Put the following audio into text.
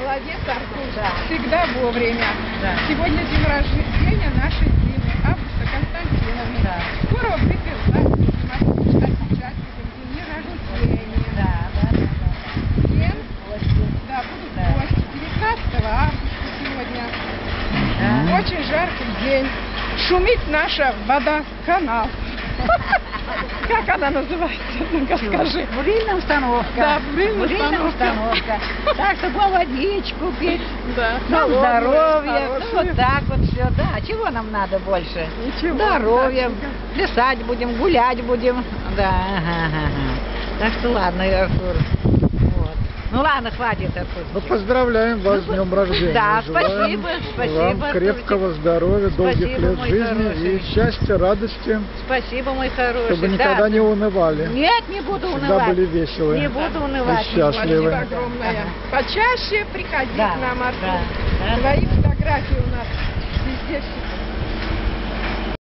Молодец, Артур. Да. Всегда вовремя. Да. Сегодня день рождения нашей Дины, Августа Константиновны. Да. Скоро выпьем отмечать будем день рождения. Да, да, да, да. Всем, да, будут Да. гости. 19 августа сегодня. Да. Очень жаркий день. Шумит наша вода, канал. Как она называется? Ну-ка скажи. Бурильная установка. Да, бурильная Бурильная установка. установка. Так, чтобы водичку пить. Да, Ну, холодная, здоровье. Ну, вот так вот все. Да, чего нам надо больше? Ничего. Здоровье. Сашенька. Плясать будем, гулять будем. Да, ага, ага. Так что ладно, Артур. Ну ладно, хватит, Артур. Ну, поздравляем вас с днем рождения. Да, Желаем спасибо, спасибо, Вам Артурчик. крепкого здоровья, долгих Спасибо, лет жизни хороший. и счастья, радости, Спасибо, мой хороший. чтобы Да. никогда не унывали. Нет, не буду Всегда унывать. были веселы. Не буду унывать. И счастливы. Спасибо огромное. Почаще приходи Да, к нам, Артур. да, да. Твои фотографии у нас везде все